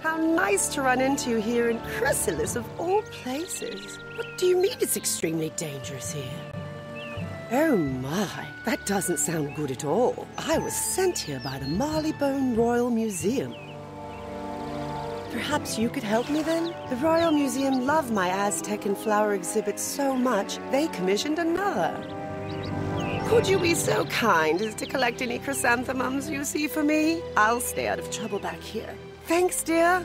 How nice to run into you here in Khrysalis of all places. What do you mean it's extremely dangerous here? Oh my, that doesn't sound good at all. I was sent here by the Marleybone Royal Museum. Perhaps you could help me then? The Royal Museum love my Aztecan flower exhibit so much, they commissioned another. Could you be so kind as to collect any Khrysanthemums you see for me? I'll stay out of trouble back here. Thanks, dear.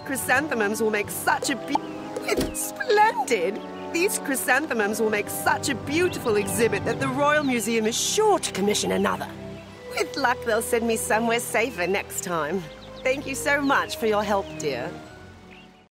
Khrysanthemums will make such a be- splendid! These Khrysanthemums will make such a beautiful exhibit that the Royal Museum is sure to commission another. With luck, they'll send me somewhere safer next time. Thank you so much for your help, dear.